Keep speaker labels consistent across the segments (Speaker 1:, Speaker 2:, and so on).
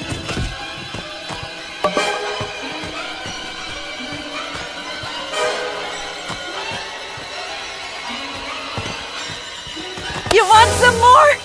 Speaker 1: you. You want some more?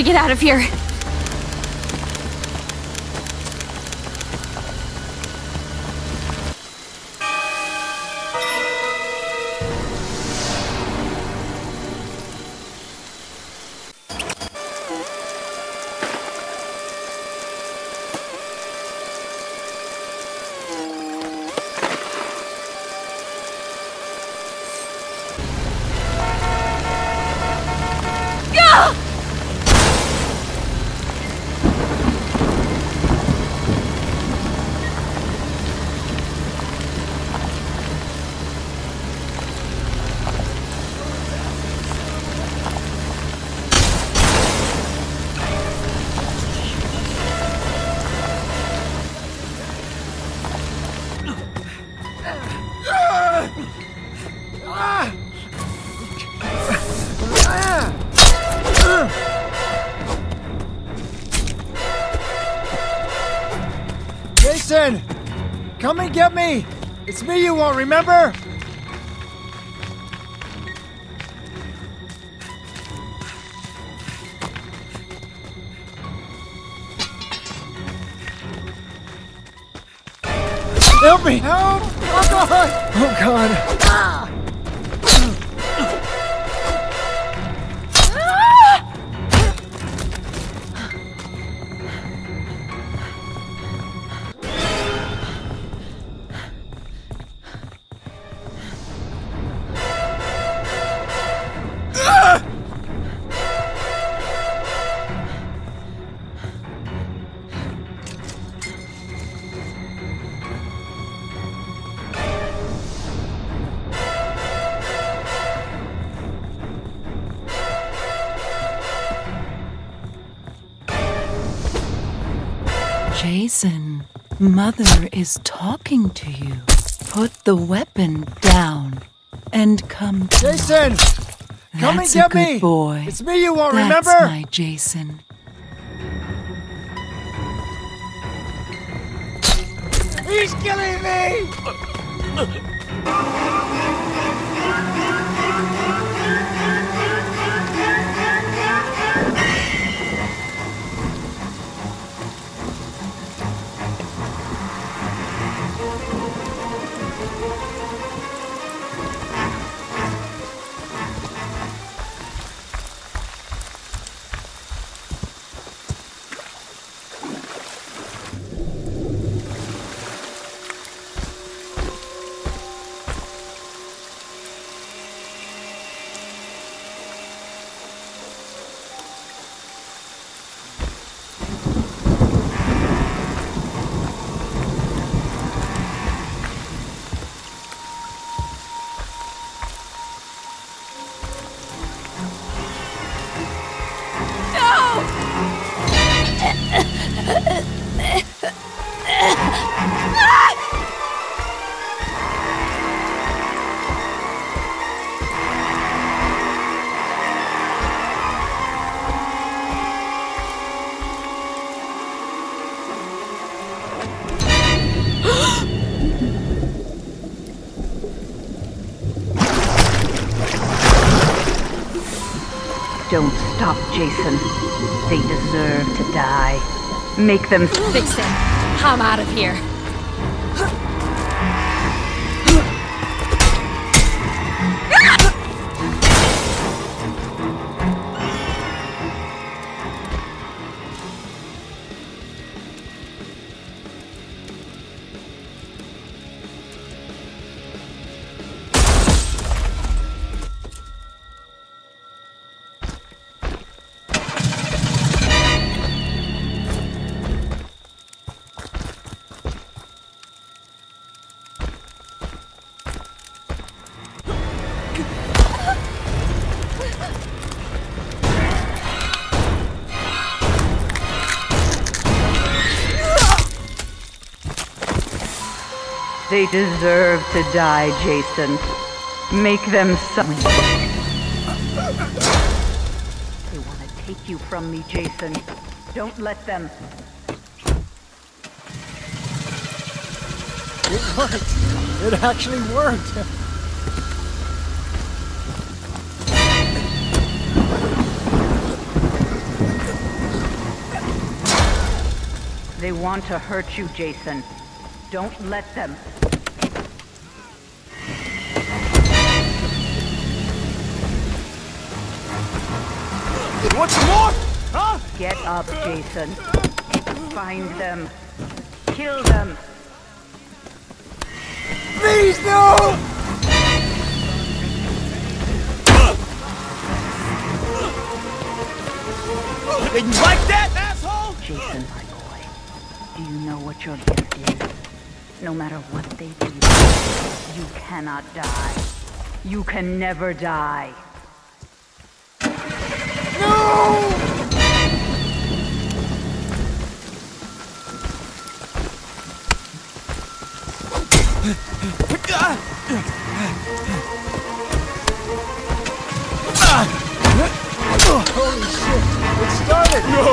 Speaker 2: To get out of here.
Speaker 3: It's me you won't remember? Help me! Help! Oh god! Oh god! Ah.
Speaker 4: Jason, Mother is talking to you. Put the weapon down and come to
Speaker 3: Jason! Come and
Speaker 4: That's
Speaker 3: get
Speaker 4: a good
Speaker 3: me!
Speaker 4: boy.
Speaker 3: It's me you won't
Speaker 4: That's
Speaker 3: remember?
Speaker 4: my Jason.
Speaker 3: He's killing me!
Speaker 5: Jason. They deserve to die. Make them
Speaker 2: Fix it. I'm out of here.
Speaker 5: They deserve to die, Jason. Make them suffer. They want to take you from me, Jason. Don't let them.
Speaker 3: It worked. It actually worked.
Speaker 5: They want to hurt you, Jason. Don't let them.
Speaker 6: Want some more? Huh?
Speaker 5: Get up, Jason. Find them. Kill them.
Speaker 3: Please, no!
Speaker 6: Didn't you like that, asshole?
Speaker 5: Jason, my boy. Do you know what your gift is? No matter what they do, you cannot die. You can never die.
Speaker 3: Holy shit! It started!
Speaker 6: No!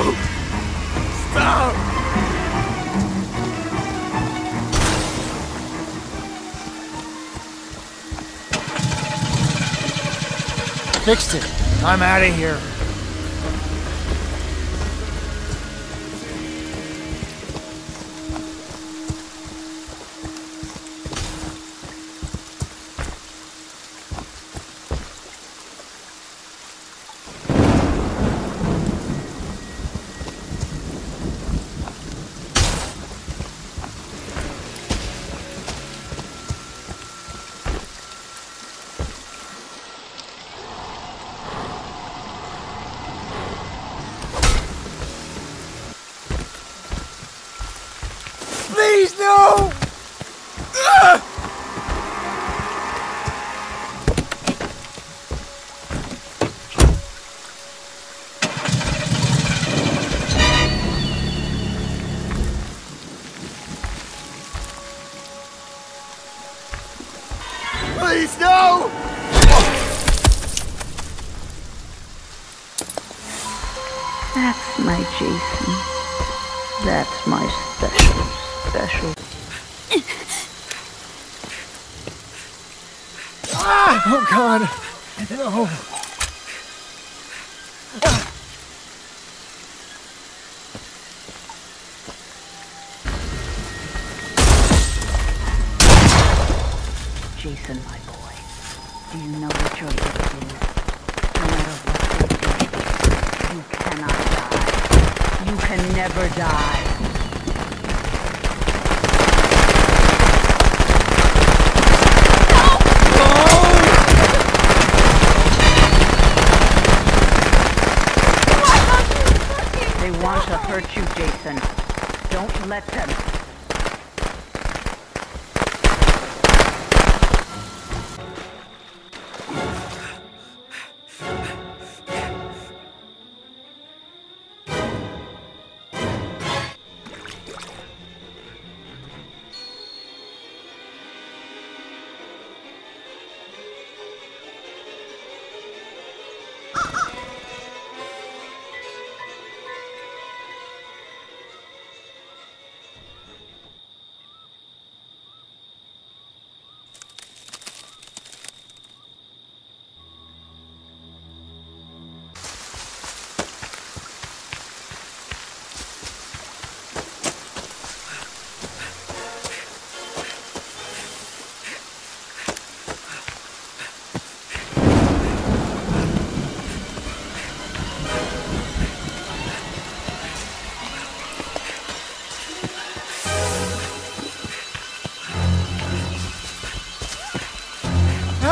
Speaker 6: Stop!
Speaker 3: Fixed it. I'm out of here.
Speaker 5: You can never die. They want to hurt you, Jason. Don't let them.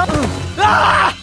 Speaker 3: 嗯啊！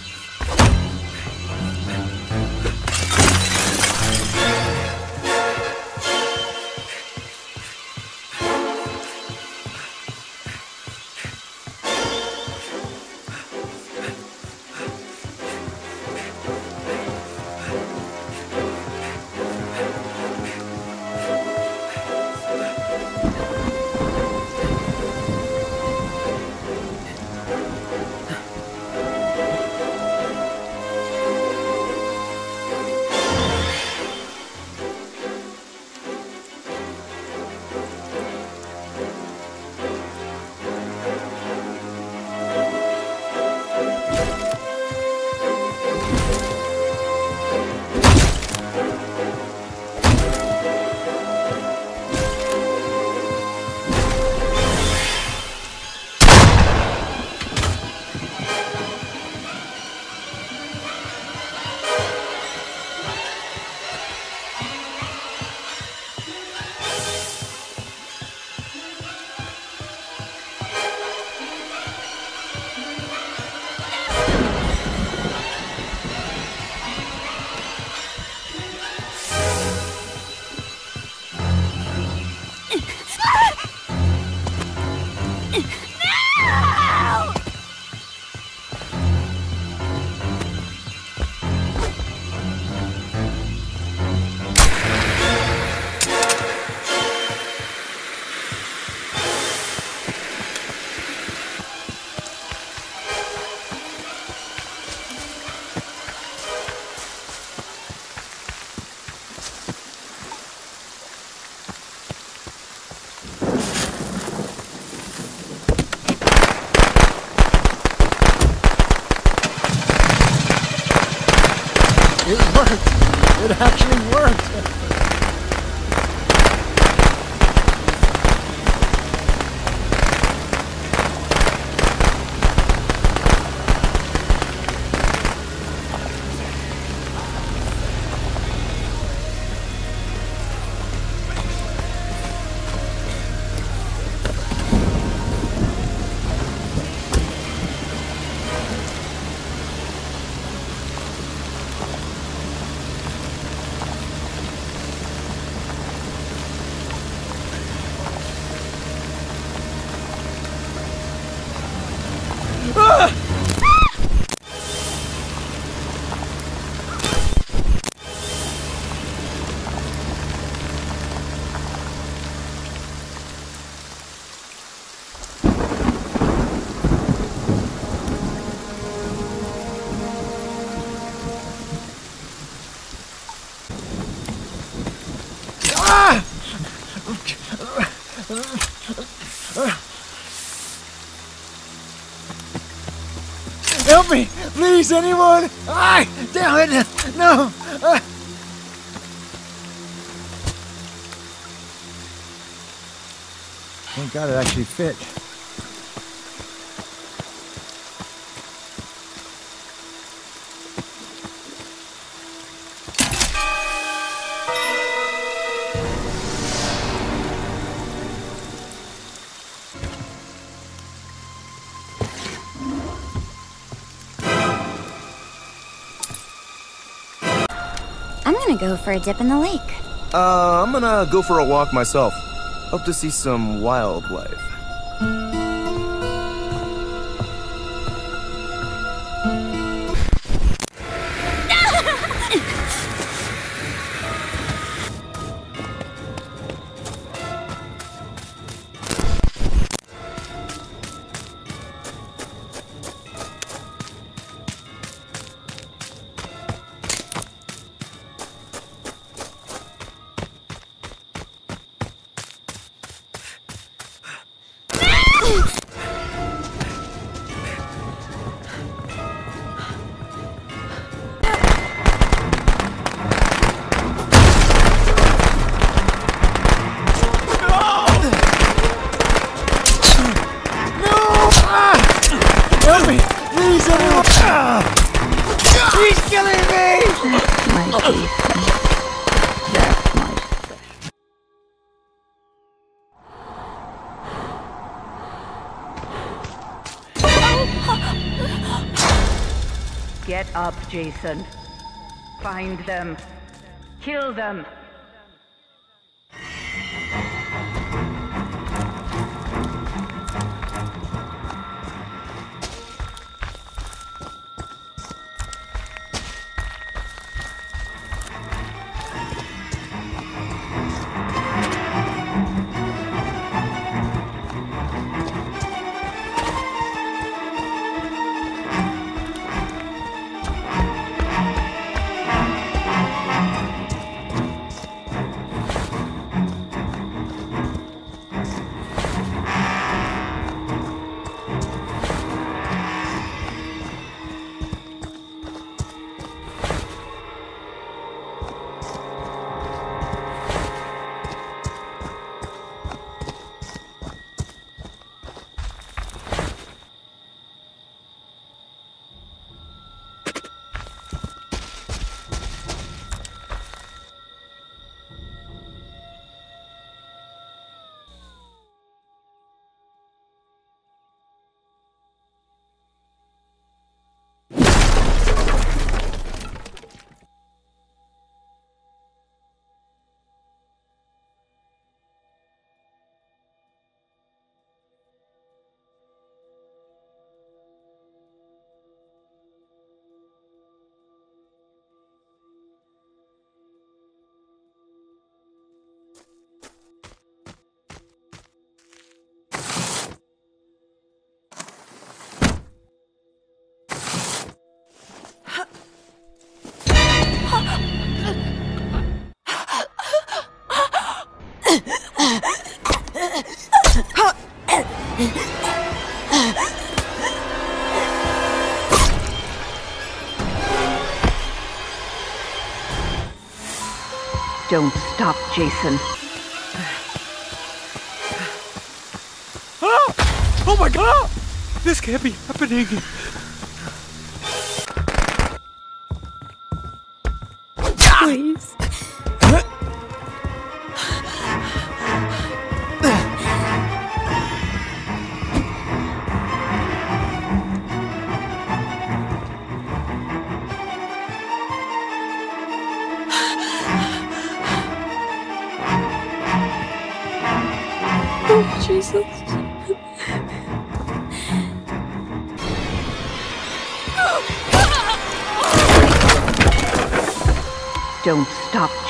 Speaker 3: Anyone! Ah! Damn it! No! Ah. Thank God it actually fit.
Speaker 2: For a dip in the lake.
Speaker 6: Uh, I'm gonna go for a walk myself. Hope to see some wildlife.
Speaker 5: Jason. Find them. Kill them. Don't stop, Jason.
Speaker 6: Ah! Oh my god! This can't be happening.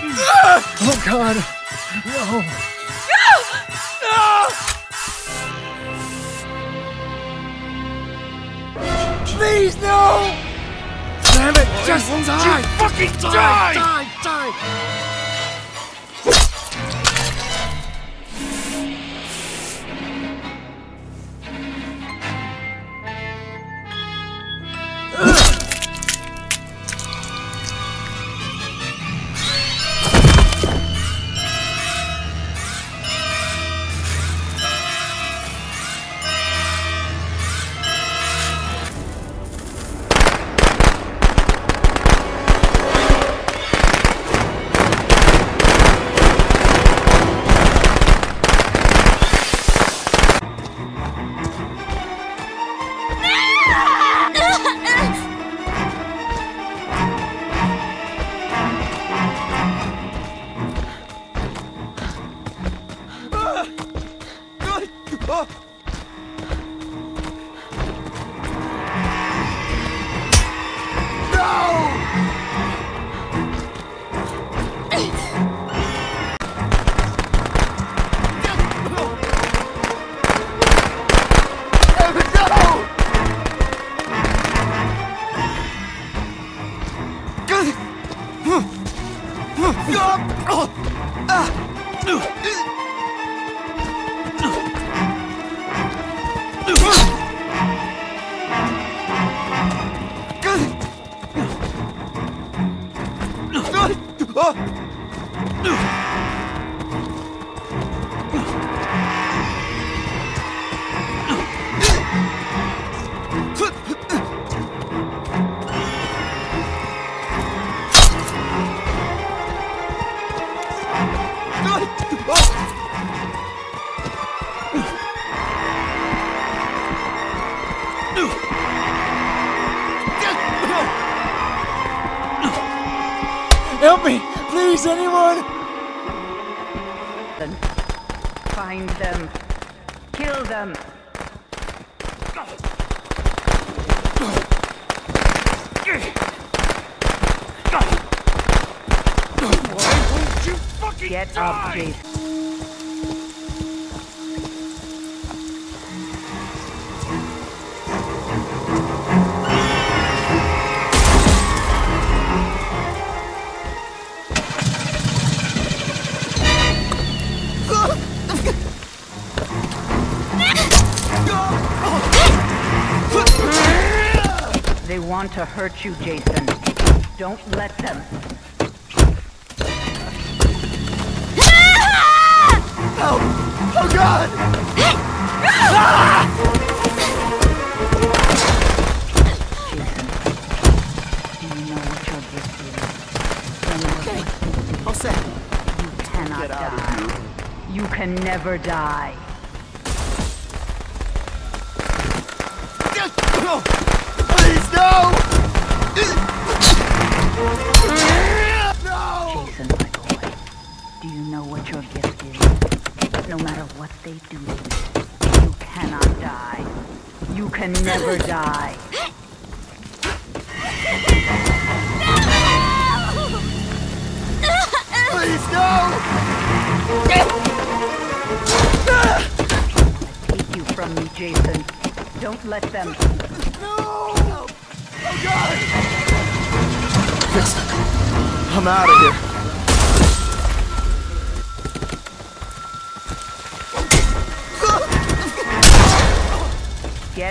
Speaker 6: Oh God!
Speaker 3: No! No! Please no! Damn it! Just die!
Speaker 6: fucking
Speaker 3: Die! Die! Die! Help
Speaker 5: Up, Jason. They want to hurt you, Jason. Don't let them. When oh, ah! you're
Speaker 6: All set.
Speaker 5: You cannot die. You can never die.
Speaker 6: Please! No! No
Speaker 5: matter what they do, you cannot die. You can never die.
Speaker 6: Please, no!
Speaker 5: Take you from me, Jason. Don't let them. No!
Speaker 6: Oh God! I'm out of here.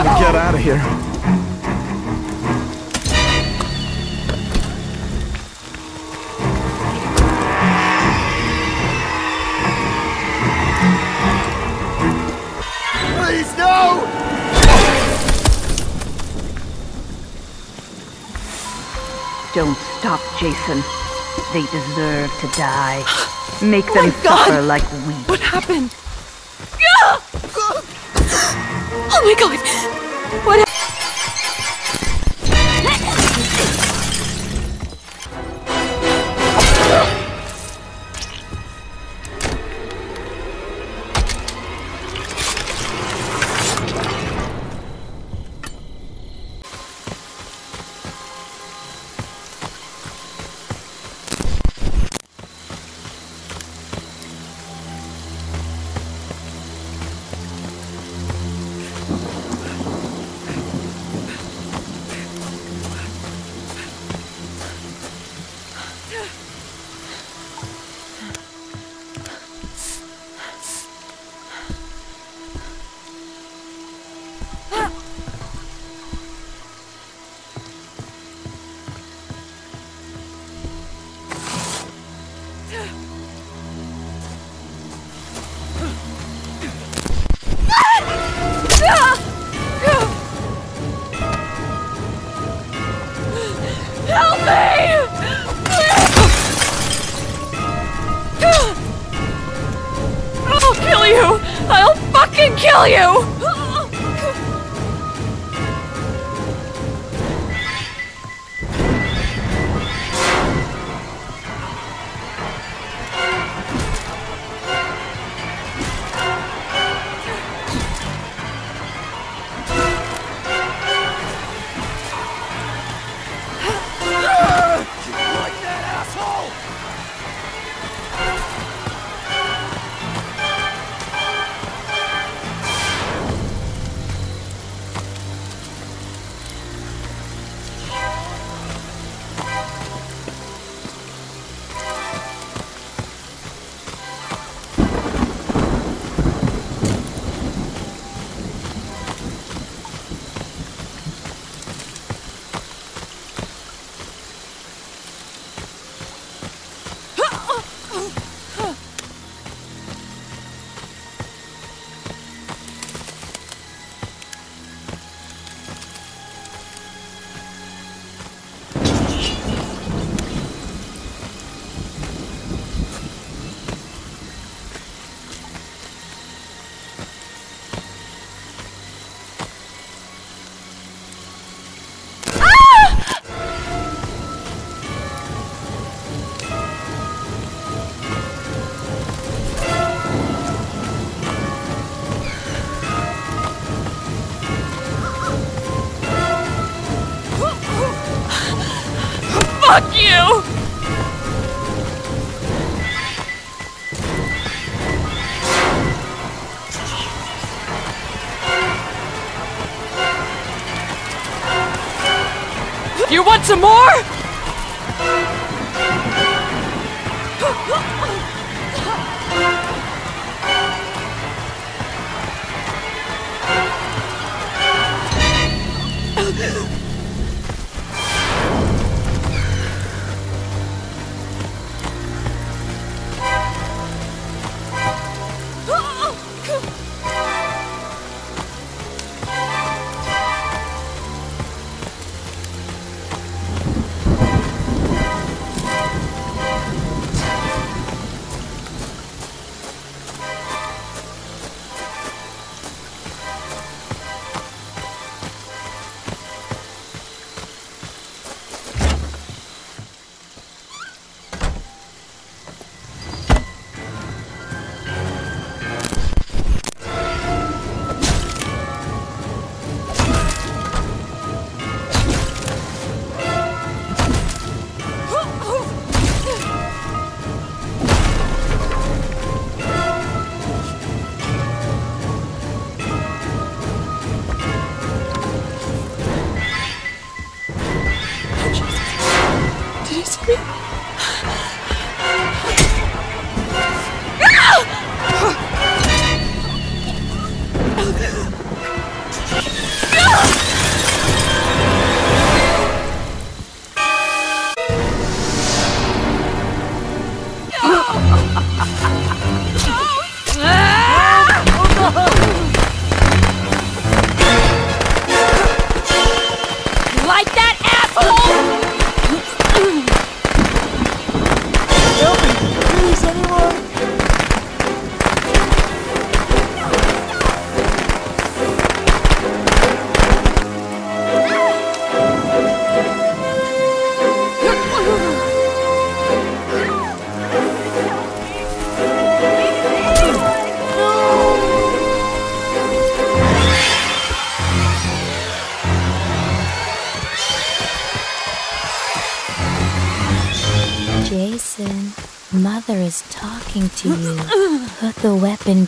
Speaker 7: Get out of here.
Speaker 6: Please, no!
Speaker 5: Don't stop, Jason. They deserve to die. Make oh them
Speaker 1: my God!
Speaker 5: suffer like we.
Speaker 1: What happened? Oh my god! Some more?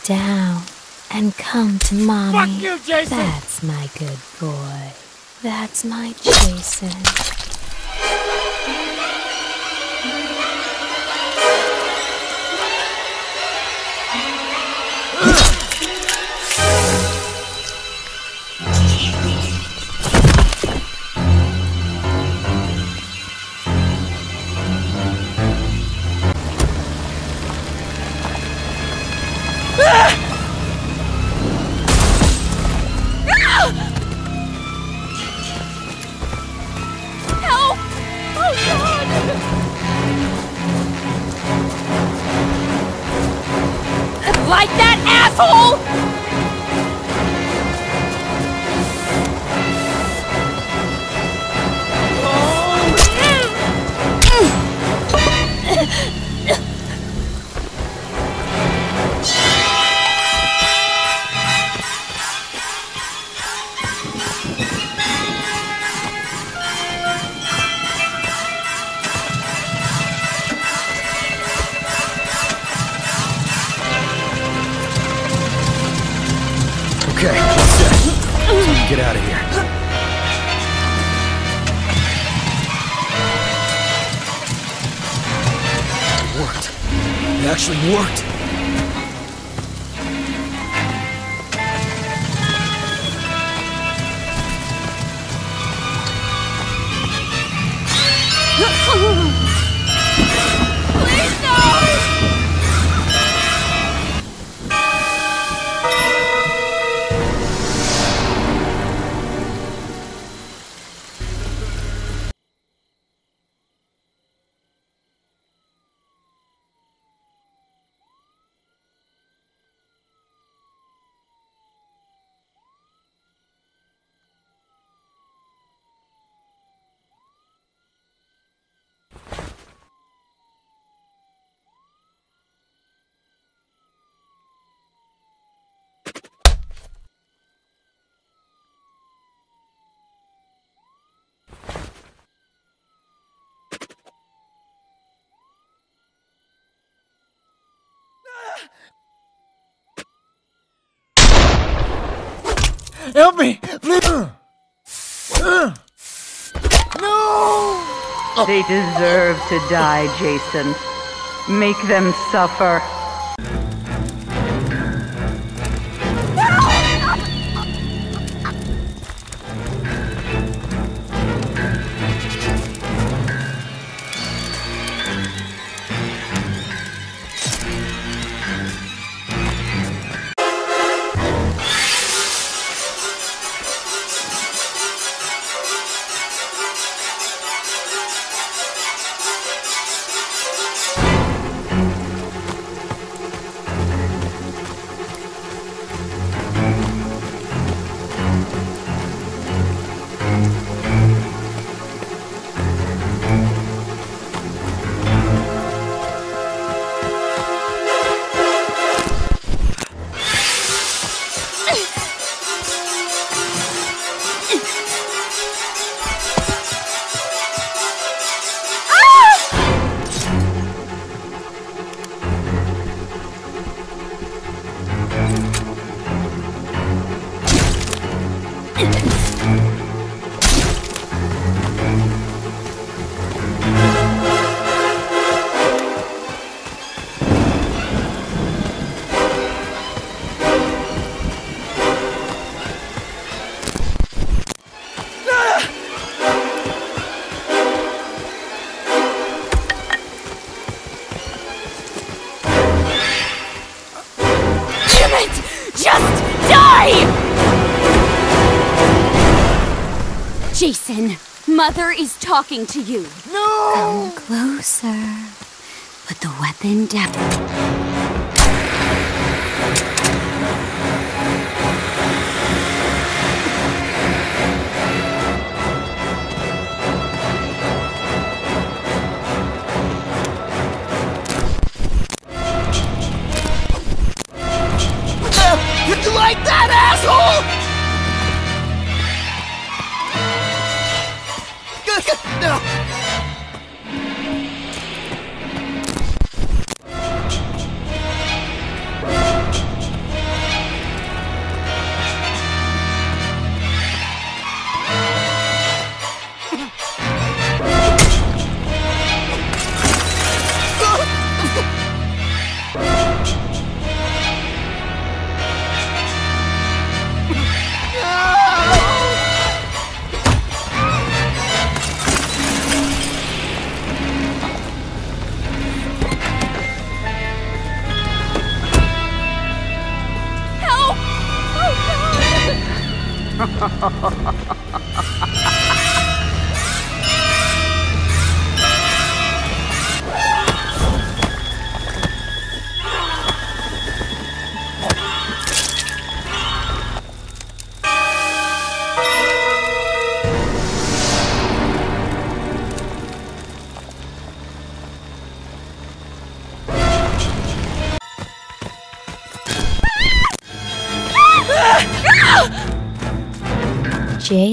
Speaker 8: Down and come to mommy.
Speaker 3: Fuck you, Jason!
Speaker 8: That's my good boy. That's my Jason.
Speaker 1: Asshole!
Speaker 3: Help me, please. No!
Speaker 5: They deserve to die, Jason. Make them suffer.
Speaker 2: Mother is talking to you.
Speaker 8: Come closer. Put the weapon down.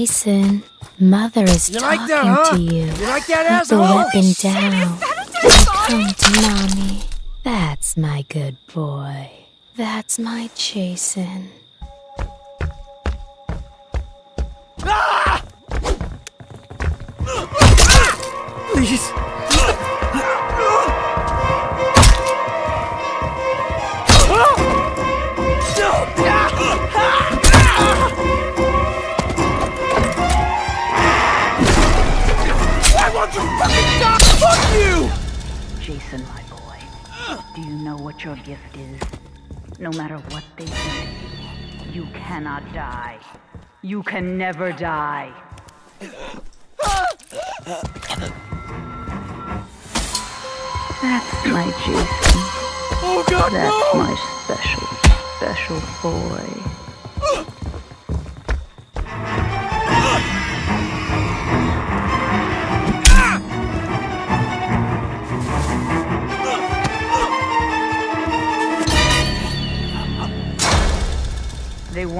Speaker 8: Jason, Mother is
Speaker 3: You
Speaker 8: talking
Speaker 3: like that, huh?
Speaker 8: to you.
Speaker 3: You like that,
Speaker 8: Put the
Speaker 3: asshole?
Speaker 8: weapon down and come to mommy. That's my good boy. That's my Jason.
Speaker 5: Ah! Please. What your gift is? No matter what they do you, you cannot die. You can never die. That's my Jason.
Speaker 6: Oh god,
Speaker 5: That's
Speaker 6: no!
Speaker 5: my special, special boy.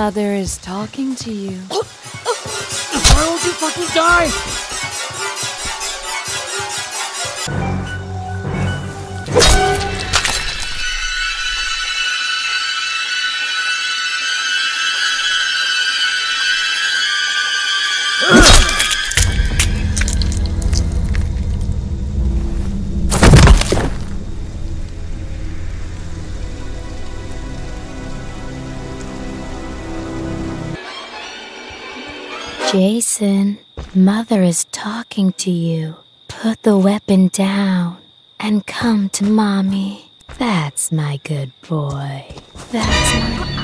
Speaker 4: Mother is talking to you.
Speaker 3: Why won't you fucking die?
Speaker 8: Jason, Mother is talking to you. Put the weapon down and come to mommy. That's my good boy. That's my.